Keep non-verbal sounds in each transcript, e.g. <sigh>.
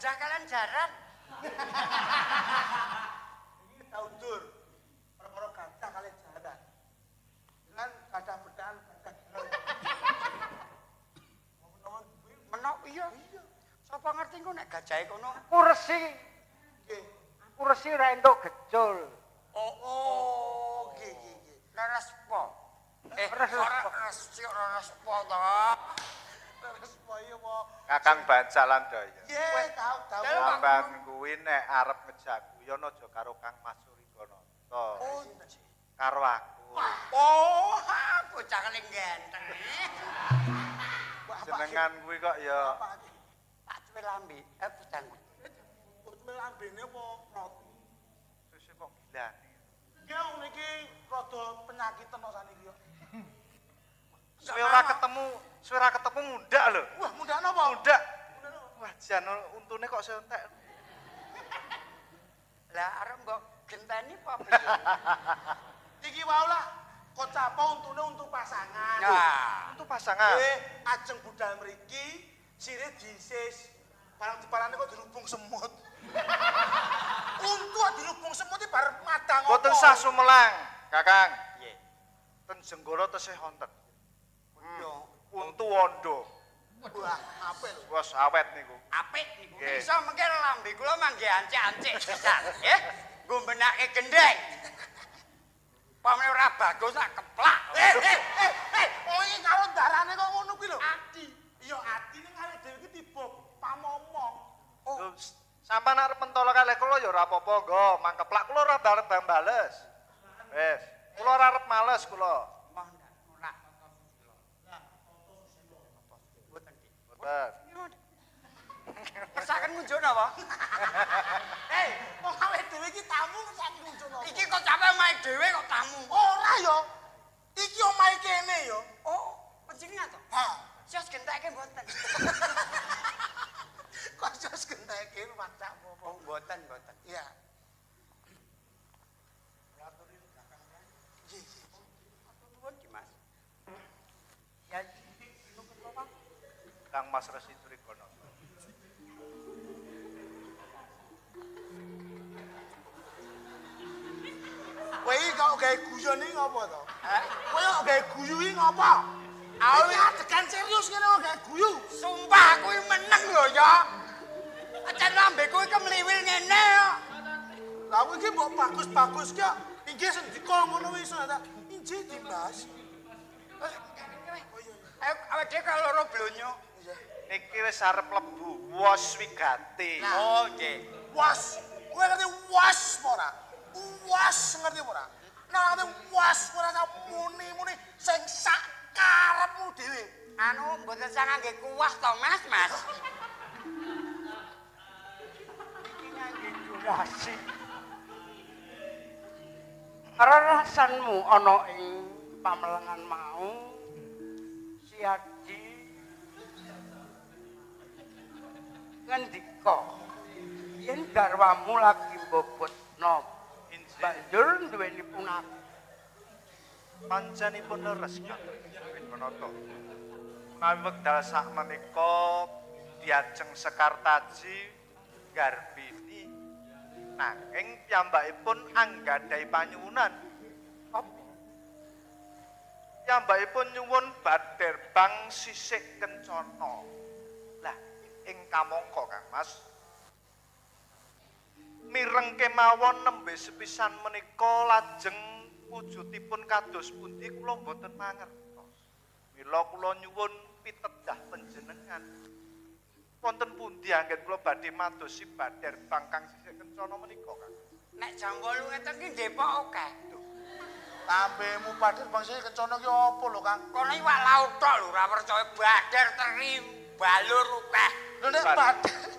gajah kalian jaran. Ini taundur. Perkara gajah kali jaran. Dengan gajah bedaan gajah jaran. Menok iya. Sapa ngerti engko nek gajahe kono? Aku resi, nggih. aku resi ra entuk gejol. Oh, oh, nggih, nggih, nggih. Leres po. Eh, ora po. resik ora leres po Kakang Bancalan Daya. Nggih, tahu. Dalam- Sampeyan kuwi nek arep ngejaguyon aja karo Kang Mas Suriganata. Oh, Karo aku. Oh, bocah keling ganteng. Jenengan kuwi kok ya? Tak cuwil lambe. Eh, budang. Kok lambene apa roti? sesuk kok gilane. Nggih, ngene iki rada penyakit tenan saniki yo. Suwe ora ketemu, suwe ora ketemu mundak lho. Wah, mudah napa? Mundak. Mundak? Wah, jan untune kok sentek. Lah arep mbok genteni apa piye? <laughs> Iki wae lah kocapa untune untuk pasangan. Nah, Untuk pasangan. Eh, ajeng budal mriki sire disis. Barang diparane kok dirubung semut. <laughs> Untu dirubung semut iki bar madang apa? Boten sah sumelang, Kakang. piye? Ten jenggara tesih wonten. Untu wondo. Wah, apa lho? Wes awet niku. Apik niku. Iso mengke lambe kula mangke ancik-ancik pisan, nggih. Nggo benake gendeng. Pamane ora bagus tak keplak. Eh, eh, eh, eh, oh iki karo darane kok ngono kuwi lho. Ati. Iya, ati ning arek dhewe iki tiba pamomong. Oh, Sampeyan arep mentolo kalih kula ya ora apa-apa, nggo. Mangkeplak kula ora arep bang bales. Wes, kula ora arep males kula. Moh ndak ora. Boten. Kesaken ngunjuk napa? <laughs> eh, wong awake dhewe iki tamu saking unjono. Iki kok sampe main dhewe kok tamu. ora yo. Iki omahe kene yo. Oh, panjenengan to? Ha. Sos genteke mboten. <laughs> gawe guyon iki ngopo to? Hah? Kowe kok gawe guyu iki ngopo? Awi adegan serius ngene kok gawe guyu. Sumpah aku iki meneng lho ya. Acan lambeku iki mliwil ngene ya. Lah kowe iki mbok bagus-bagus ki kok inggih sendika ngono wis ta. Injih Dimas. Ayo awake dhewe kalau loro blonyo. Niki wis arep mlebu wos wigati. Oh, nggih. Was. Kowe ngerti was apa ora? Was ngerti apa ora? Ngerti was ora tau muni-muni sing sak karepmu dhewe. Anu mboten sang ngangge kuwas to, Mas, Mas. Durasi. Rarasanmu ana ing pamelengan mau siadi ngendika yen garwamu lagi bobotno Injih. Banjur duweni punaku Panjenipun leres Trigonoto. Menawi wekdal sakmenika diajeng Sekartaji Garbini nanging piyambakipun anggadhahi panyuwunan. Piyambakipun nyuwun bader bang sisik kencana. Lah, ing kamangka Kang Mas. Mireng kemawon nembe sepisan menika lajeng wujudipun kados pundi kula mboten mangertos. Mila kula nyuwun pitedah panjenengan. Wonten pundi anggen kula badhe madosi bader bang kang sisik kencana menika Kang? Nek jam 8 ngeten ki Depok akeh. Lambemu padhe bangsa kencana ki apa lho, Kang? Kono iwak laut tok lho, ora percaya badar teri balur akeh. Lho nek Bad-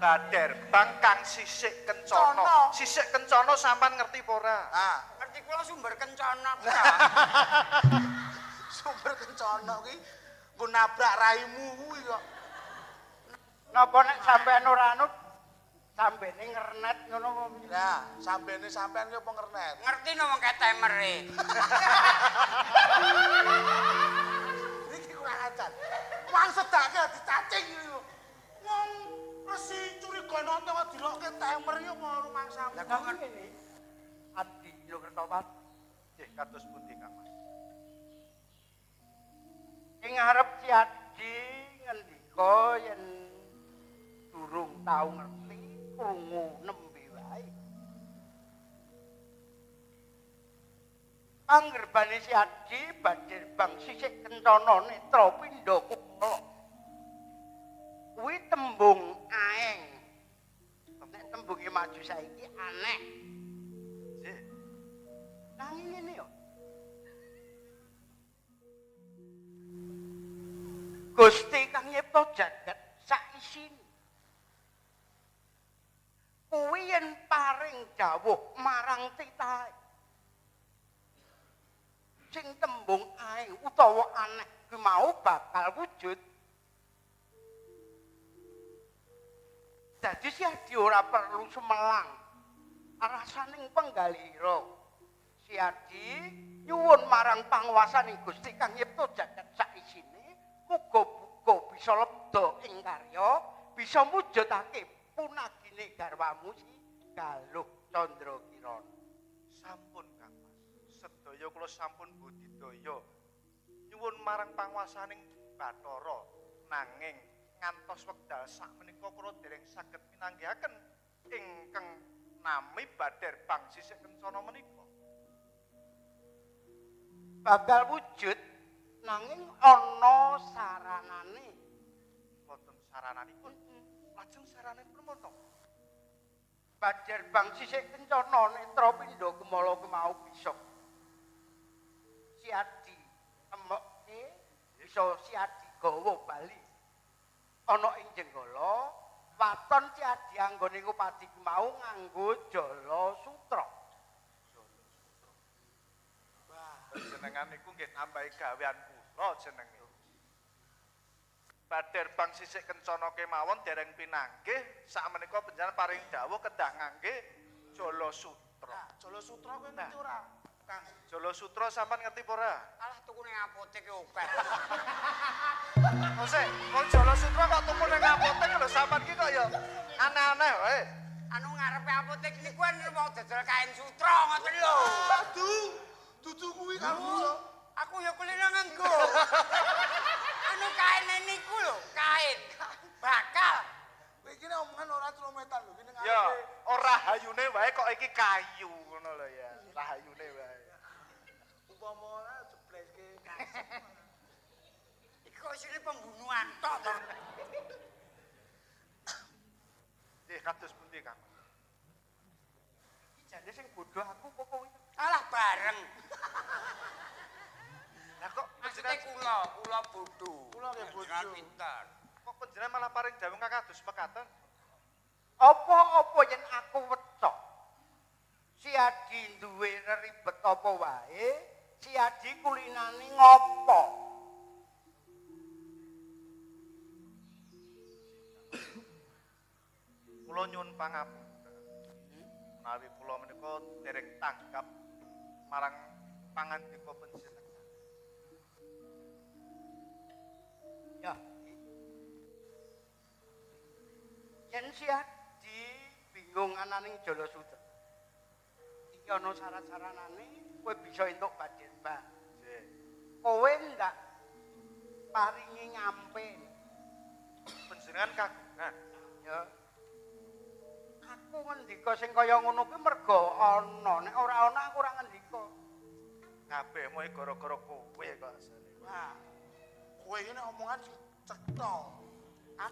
Bader bang kang sisik kencana. Sisik kencana sampean ngerti apa ora? Ah, Ngerti kula sumber kencana kuwi. <laughs> sumber kencana ki nggo nabrak raimu kuwi kok. napa nek sampean ora anu sambene ngernet ngono apa piye? Lah, sambene sampean ki apa ngernet? Ngerti no wong ketemere. <laughs> Iki kurang ajar. Wong sedake dicacing iki Mesti curiga nonton kok dilokke temer yo mau rumangsamu. Lah kok ngene. Adi yo Kertawat. Nggih kados pundi Kang Mas? Ing ngarep si Adi ngendika yen durung tau ngerti krungu nembe wae. Anggerbane si Adi badhe bang sisik kencana netra pindha kula. Kuwi tembung aeng. Nek tembunge maju saiki aneh. Nggih. Nanging ngene yo. Gusti kang nyipta jagat sak isine. Kuwi yen paring dawuh marang titahe. Sing tembung ae utawa aneh kuwi mau bakal wujud. Dadi si ora perlu semelang. Rasaning penggalira. Si Adi nyuwun marang panguwasaning Gusti kang nyipta jagat sak isine muga-muga bisa lebda ing karya, bisa mujudake punagine garwamu si Galuh Candra Kirana. Sampun Kang Mas. Sedaya kula sampun budidaya nyuwun marang panguwasaning Bathara nanging ngantos wekdal sakmenika kula dereng saged minanggihaken ingkang nami Bader Bang sisih kencana menika. Bakal wujud nanging ana saranane. Wonten sarananipun. Lajeng sarananipun menapa? Bajar bang sisik kencana netra pindha kemala kemau bisa. Si Adi temokke bisa si Adi gawa bali. Ana ing jenggala waton si Adi anggone kupati kemau nganggo jala sutra. Jenengan niku nggih nambahi gawean kula jenenge. Bader bang sisik kencana kemawon dereng pinanggih sakmenika panjenengan paring dawuh kedah ngangge Jala Sutra. Nah, Jolo Sutra kowe ngerti ora? Kang. Jala Sutra sampean ngerti apa ora? Alah tuku ning apotek ki oke. <laughs> Ose, kok Jala Sutra kok tuku ning apotek lho sampean ki kok ya aneh-aneh wae. Anu ngarepe apotek niku kan mau dodol kain sutra ngoten lho. Aduh, dudu kuwi kamu. Aku ya kulino nganggo. <laughs> anu kain niku lho, kain. Bakal. Kowe iki nek omongan ora trometan lho, kene Ya, ora hayune wae kok iki kayu ngono lho ya. Rahayune wae. Umpama ora jebleske <laughs> Iku isine pembunuhan tok to. Nggih, kados pundi, Kang? Iki jane sing bodho aku kok kowe. Alah bareng. Lah kok Maksudnya kula, kula bodho. Kula nggih bodho. Panjenengan pinter. kok panjenengan malah paring dawuh kados mekaten? Apa-apa yen aku wetok. Si Adi duwe ribet apa wae, si Adi kulinane ngopo? Kula nyuwun pangapunten. Menawi kula menika dereng tanggap marang pangandika panjenengan. Ya. Yen si Adi bingung ananing Jala. Iki ana syarat-syaratane kowe bisa entuk bang. Nggih. Kowe ndak paringi ngampe. Panjenengan kagungan. Ya. Aku ngendika sing kaya ngono kuwi mergo ana. Nek ora ana aku ora ngendika. Kabeh moe gara-gara kowe kok asale. Nah, kowe iki nek omongan cetha.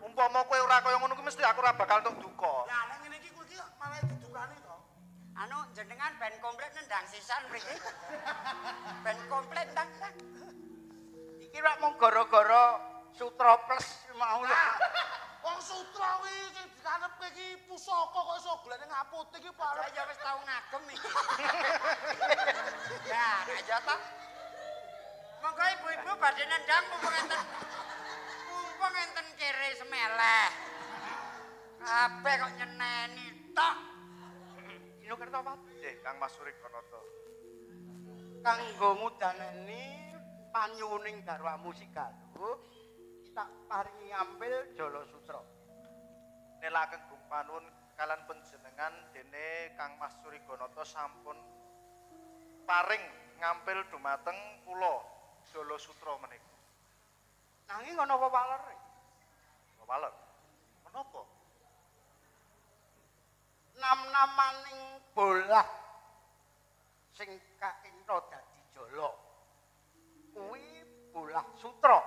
Umpama kowe ora kaya ngono kuwi mesti aku ora bakal entuk duka. Lah nek Anu jenengan ben komplit nendang sisan mriki. ben komplit ndang. iki rak mung gara-gara sutra plus mau lho. Wong sutra kuwi sing dikarepke iki pusaka kok iso golek ning apotek iki parah. ya wis tau ngagem iki. <laughs> Nah, aja ta. Monggo ibu-ibu badhe nendang mumpung enten mumpung enten kere semeleh. Kabeh kok nyeneni tok. Dino Kertawat Nggih, Kang Mas Surikonoto. kanggo mudaneni panyuwuning garwamu si Galuh tak paringi ngambil Jala Sutra. nelaken gumpanuwun kalian panjenengan dene Kang Mas Suriganata sampun paring ngampil dumateng kula Jolo Sutra menika. Nanging ana apa walere? Walet. Menapa? Nam-namaning bolah sing kaentra dadi jala. Kuwi bolah sutra.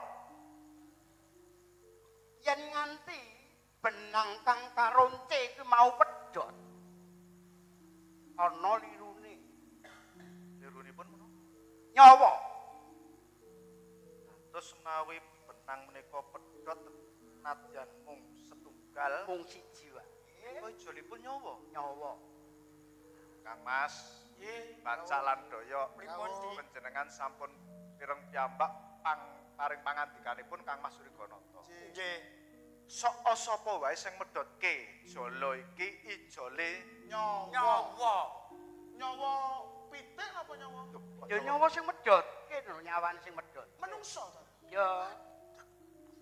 Yen nganti benang kang karonce kuwi mau pedhot. Ana lirune Lirunipun nyawa. Terus menawi benang menika pedhot nadyan mung setunggal, Mung siji wae. Kok ijolipun nyawa. Nyawa. Kang Mas, Nggih. baca lan daya Pripun, Di? panjenengan sampun pireng piyambak pang paring pangandikanipun Kang Mas Suriganata. Nggih. Soko sapa wae sing medhotke jala iki ijole Nyawa. Nyawa. Nyawa pitik apa nyawa? Ya nyawa sing medhot, kene nyawane sing medhot. Menungso to. Ya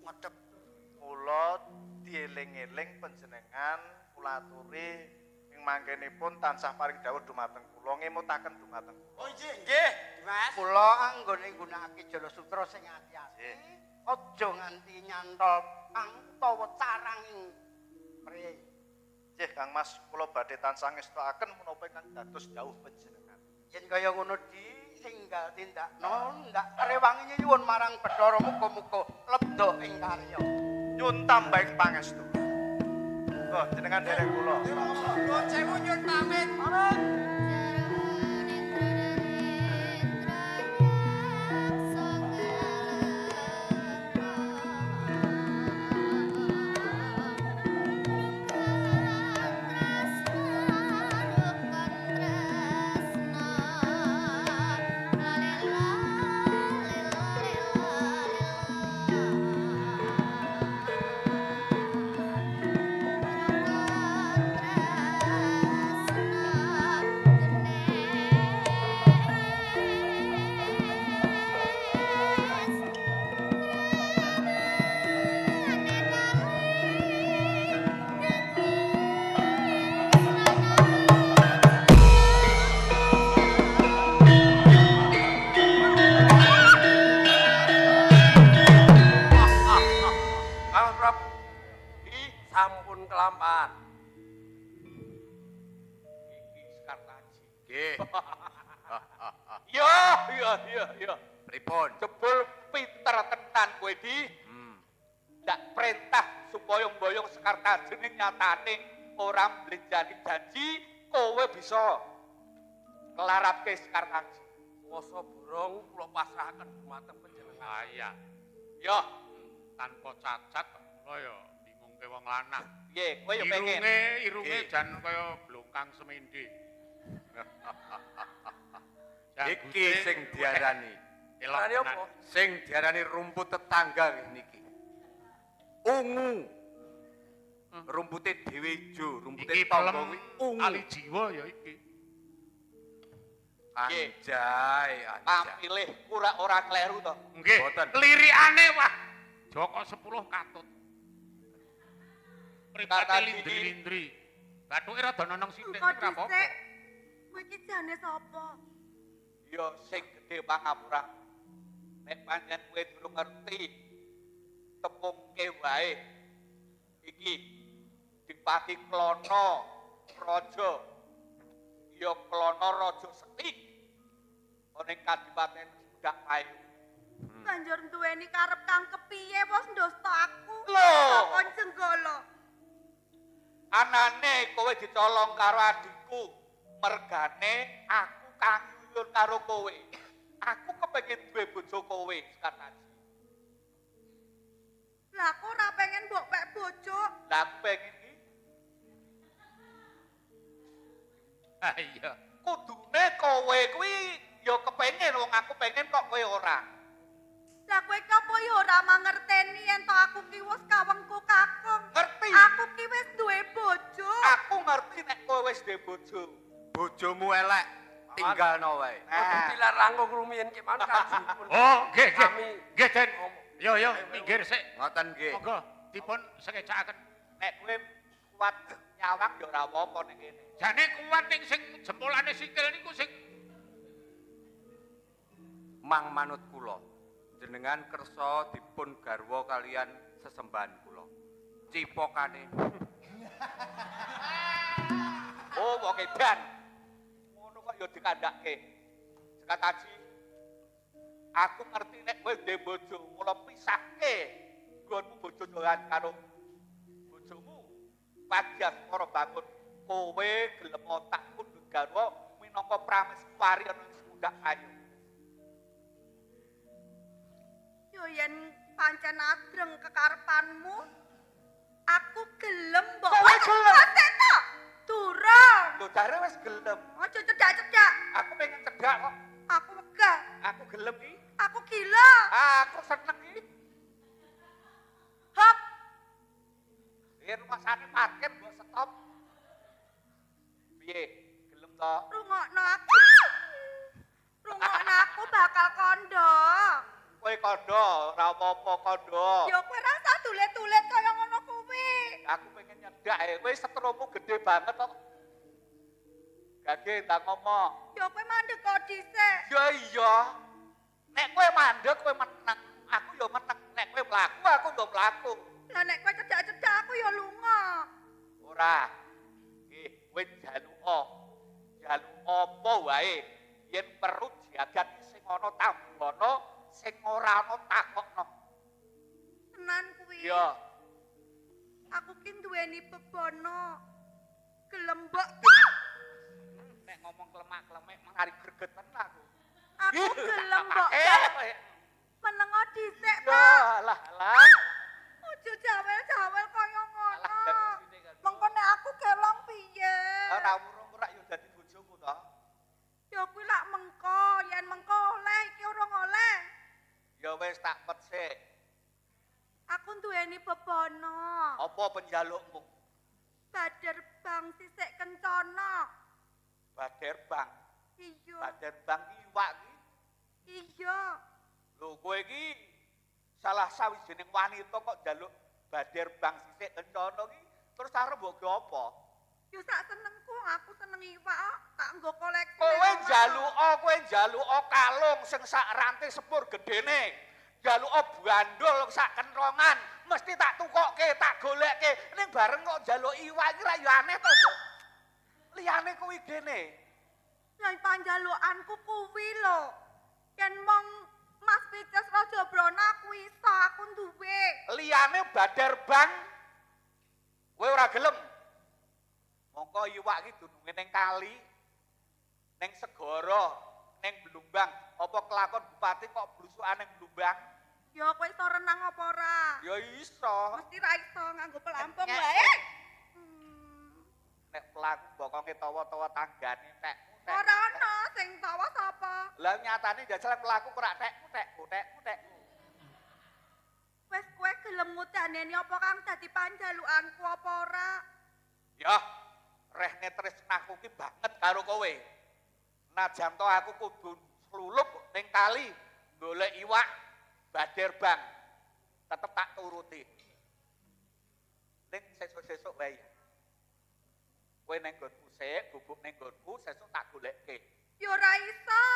Ngedep. kula dieling-eling panjenengan kula aturi ing mangkenipun tansah paring dawuh dumateng kula ngemutaken dumateng kula. Oh nggih. Nggih, Mas. kula anggone nggunakake jala sutra sing ati-ati. Aja nganti nyantol pang utawa caranging mrih. Nggih Kang Mas, kula badhe tansah ngestokaken menapa ingkang dados dawuh panjenengan. Yen kaya ngono di tinggal tindakno ndak rewangi nyuwun marang Bathara muga-muga lebda ing karya. Nyun tambahing pangestu. Oh, jenengan derek kula. Nuwun sewu nyun pamit. Kelampahan. iki Sekartaji. Nggih. <laughs> Ya, iya, iya, iya. Pripun? Jebul pinter tenan kowe di Hmm. ndak perintah supaya mboyong Sekartaji ning nyatane ora mlenjani janji kowe bisa kelarapke Sekartaji. Wasa burung kula pasrahaken dumateng panjenengan. Iya, Ya, tanpa cacat kula ya bingungke wong lanang. piye kowe ya pengen. Irunge, irunge Nggih. jan kaya blongkang semende. <laughs> Iki sing diarani. Diarani apa? Sing diarani rumput tetangga niki. Ungu. Rumpute dhewe ijo, rumpute tangga pelem kuwi ungu. ali jiwa ya iki. Anjay, anjay. Tampilih ora ora kleru to. Nggih, lirikane wah. Joko 10 katut. Pripate lindri-lindri. Bathuke rada nonong sithik Kok ora apa-apa. Kowe iki jane sapa? Ya sing gedhe pangapura. Nek pancen kowe durung ngerti tepungke wae. Iki Dipati Klono Raja. Ya Klono Raja Sekti. Ning Kadipaten Sedak Payu. Banjur duweni karep kang kepiye wis ndosta aku. Lho. Kon jenggala. Anane kowe dicolong karo adikku. Mergane aku kang nyuyun karo kowe. Aku kepengin duwe bojo kowe sekarang. Lah aku ora pengen mbok pek bojo. Lah aku pengen iki Ah iya. kudune kowe kuwi ya kepengen wong aku pengen kok kowe ora. Lah kowe iki apa ya ora mangerteni yen to aku ki wis kawengku kakung. Ngerti? Aku ki wis duwe bojo. Aku ngerti nek kowe wis duwe bojo. Bojomu elek, tinggalno wae. Nah, dilarang rumiyin ki man kajipun. <laughs> Oh, nggih, nggih. Kami Nggih, Den. Yo yo, minggir sik. ngoten nggih. Monggo dipun sekecakaken. nek kowe kuat nyawang ya ora apa-apa ning kene. Jane kuat ning sing jempolane sikil niku sing Mang manut kula jenengan kersa dipun garwa kalian sesembahan kula. Cipokane <laughs> Oh, wong edan. Ngono kok ya dikandhake. Sekataji. Aku ngerti nek kowe ndek bojo, mula pisahke nggonmu bojo dolan karo bojomu. Padyas para bangun kowe gelem otakku garwa minangka prameswari ana ing semundak ayu. Yen pancen adreng kekarepanmu, aku gelem mbok. Kowe gelem? Sik to. Durung. Lho jare wis gelem. Aja cedak-cedak. Aku pengen cedak kok. Aku megah. Aku gelem iki. Aku gila. Aku seneng iki. Hop. Yen rumasane parkir mbok stop. Piye? Gelem to? Rungokno aku. Rungokno aku bakal kondo. Kowe kondo, ora apa-apa kondo. Yo kowe rasa tulet-tulet kaya ngono kuwi. Aku pengen nyedak e. Kowe setromu gede banget kok. Gage tak ngomong. Yo kowe mandek kok dhisik. Ya iya. Nek kowe mandek kowe meneng, aku ya meneng. Nek kowe mlaku, aku yo mlaku. Lah nek kowe cedak-cedak aku yo lunga. Ora. Nggih, kowe jaluka. Jaluk apa wae. Yen perlu jagat sing ana tambono, sing ora ana takokno. Tenan kuwi. Ya. Aku ki duweni bebono. Gelem mbok. Nek ngomong klemak-klemek mengari gregetan aku. Aku gelem mbok. Eh, Menengo dhisik. Ya, lah, lah. Ojo jawel-jawel kaya ngono. Alah, dari sini kan. Mengko nek aku kelong piye? Ora urung ora yo dadi bojomu to. Ya kuwi lak mengko, yen mengko oleh iki urung oleh. Ya wis tak pet sik. Aku duweni bebono. Apa penjalukmu? Bader bang sisik kencana. Bader bang. Iya. Bader bang ki iwak ki. Iya. Lho kowe iki salah sawijining wanita kok njaluk bader bang sisik kencana ki terus arep mbok apa? Yo sak senengku, aku seneng iwak kok. tak nggo koleksi. Kowe njaluka, kowe njaluka kalung sing sak rantai sepur gedene. Njaluka bandul sak kenrongan, mesti tak tukokke, tak golekke. Ning bareng kok njaluk iwak iki ra yo aneh to, Mbok. Liyane kuwi gene. Lah panjalukanku kuwi lho. Yen mong Mas Pices Raja Brana aku iso aku duwe. Liyane badar bang. Kowe ora gelem. Mongko iwak iki dununge ning kali, ning segara, ning Blumbang. Apa kelakon bupati kok blusukan ning Blumbang? Ya kowe iso renang apa ora? Ya iso. Mesti ra iso nganggo pelampung wae. Hmm. Nek pelaku bokonge tawa-tawa tanggane tek. Ora ana sing tawa sapa? Lah nyatane jajal pelaku kok tek tek tek tek. Wes kowe gelem ngudaneni apa kang dadi panjalukanku apa ora? Ya, rehne tresnaku ki banget karo kowe. Najan to aku kudu slulup ning kali golek iwak bader bang. Tetep tak turuti. Ning sesuk-sesuk wae. Kowe ning nggonku sik, bubuk ning nggonku, sesuk tak golekke. Ya ora iso.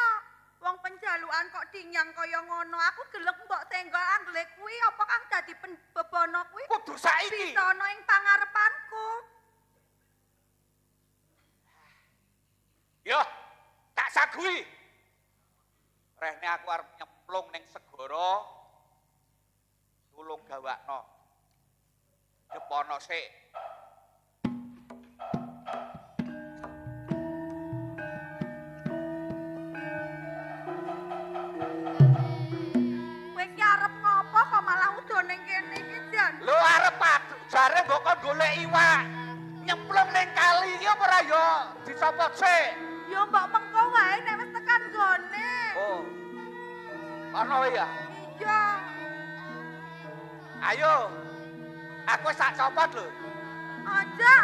Wong penjalukan kok dinyang kaya ngono. Aku gelem mbok senggol angle kuwi apa kang dadi bebono kuwi? Kudu saiki. Bisa ana ing pangarepanku. Yo, tak sagui. Rehne aku arep nyemplung ning segara. Tulung gawakno. Depono sik. Kowe ki arep ngopo kok malah udo ning kene iki, Jan? Lho arep padu jare mbok kon golek iwak. Nyemplung ning kali iki apa ora yo? Dicopot sik. Ya mbok mengko wae Ono ya. Iya. Ayo. Aku wis tak copot lho. Aja.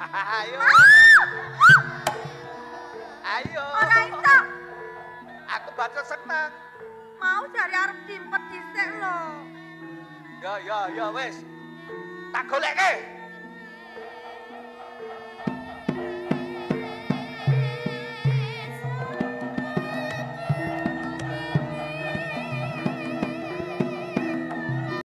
<laughs> Ayo. Ayo. Ora iso. Aku baca seneng. Mau jare arep dimpet dhisik lho. Ya ya ya wis. Tak golekke.